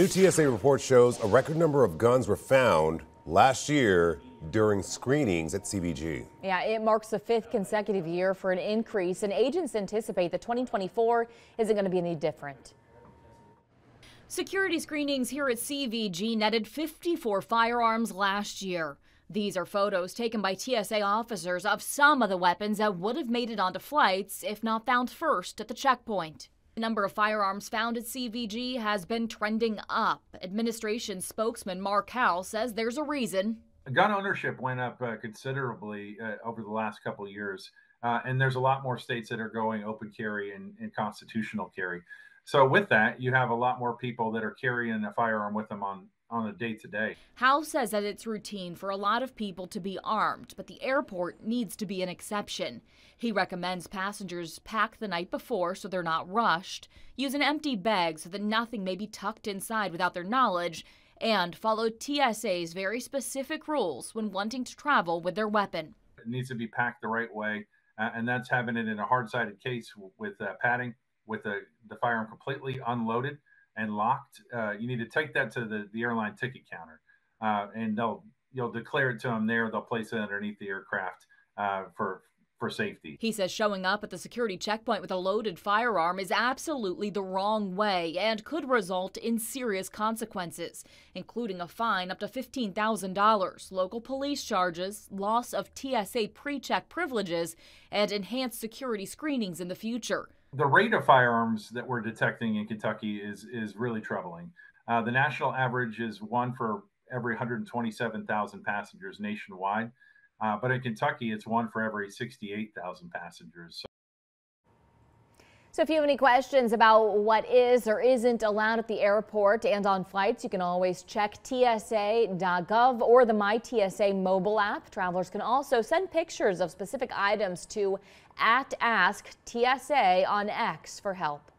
New TSA report shows a record number of guns were found last year during screenings at CVG. Yeah, it marks the fifth consecutive year for an increase, and agents anticipate that 2024 isn't going to be any different. Security screenings here at CVG netted 54 firearms last year. These are photos taken by TSA officers of some of the weapons that would have made it onto flights if not found first at the checkpoint. Number of firearms found at CVG has been trending up. Administration spokesman Mark Howell says there's a reason. Gun ownership went up uh, considerably uh, over the last couple years, uh, and there's a lot more states that are going open carry and, and constitutional carry. So with that, you have a lot more people that are carrying a firearm with them on on a day to day. Howell says that it's routine for a lot of people to be armed, but the airport needs to be an exception. He recommends passengers pack the night before so they're not rushed, use an empty bag so that nothing may be tucked inside without their knowledge, and follow TSA's very specific rules when wanting to travel with their weapon. It needs to be packed the right way, uh, and that's having it in a hard sided case with uh, padding with the, the firearm completely unloaded and locked, uh, you need to take that to the, the airline ticket counter, uh, and they'll you'll declare it to them there. They'll place it underneath the aircraft uh, for for safety. He says showing up at the security checkpoint with a loaded firearm is absolutely the wrong way and could result in serious consequences, including a fine up to $15,000, local police charges, loss of TSA pre-check privileges, and enhanced security screenings in the future the rate of firearms that we're detecting in Kentucky is is really troubling. Uh, the national average is one for every 127,000 passengers nationwide, uh, but in Kentucky, it's one for every 68,000 passengers. So so if you have any questions about what is or isn't allowed at the airport and on flights, you can always check TSA.gov or the MyTSA mobile app. Travelers can also send pictures of specific items to at Ask TSA on X for help.